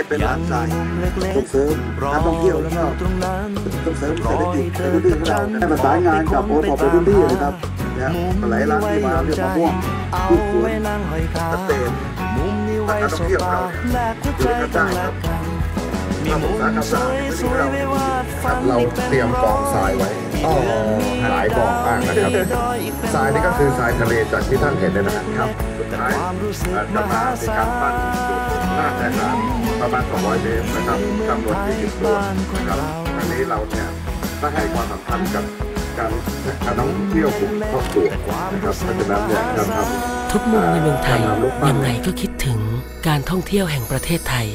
ายส่งเสริมการท่องเที่ยวแล้วก็ส่งเสริมเศรษฐกิจในพื้นที่ของเราได้ประสานงานกับโอทอในพื้นที่นะครับนะหลายร้านที่มาเรื่องมะม่วงพืชสวนเกษตรการท่องเที่ยวของเราอยู่ในกระจายครับมีหมูสาหกรรมสายในพื้นที่เราครับเราเตรียมกองทรายไว้อ๋อหลายกองมากนะครับทรายนี่ก็คือทรายทะเลจากที่ท่านเห็นเนี่ยนะครับครับสุดท้ายเอ่อจะมาในการปั้นจุดหน้าแต่ละ ประมาณ 200 เมตรนะครับจำนวน20ตัวนะครับอันนี้เราเนี่ยได้ให้ความสำคัญกับการการท่องเที่ยวกลุ่มครอบครัวนะครับเพราะฉะนั้นเนี่ยการทำทุกมุมในเมืองไทยการทำรูปปั้นยังไงก็คิดถึงการท่องเที่ยวแห่งประเทศไทย